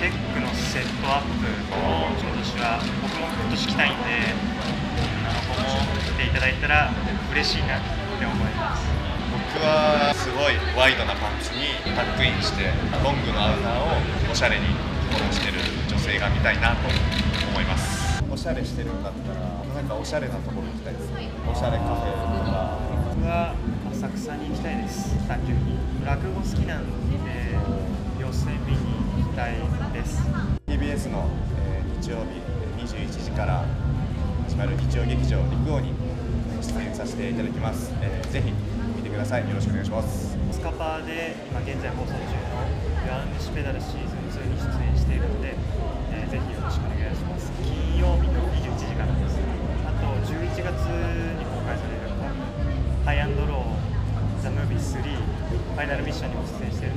チェックのセットアップを今年は僕も今年来たいん。であの子も来ていただいたら嬉しいなって思います。僕はすごいワイドなパンツにタックインしてロングのアウターをおしゃれにフォローしてる女性が見たいなと思います。おしゃれしてるんだったらなんかおしゃれなところ行きたいですおしゃれカフェとか？僕は浅草に行きたいです。単純に。落語好きなんでです。TBS の、えー日曜日えー21時から始まる日曜劇場陸王に出演させていただきます、えーぜひ見てください。よろしくお願いします。スカパーで今現在放送中の「弱虫ペダル」シーズン2に出演しているので、えーぜひよろしくお願いします。金曜日の21時からです。あと11月に公開される「ハイアンドローザ・ムービー3」ファイナルミッションにも出演している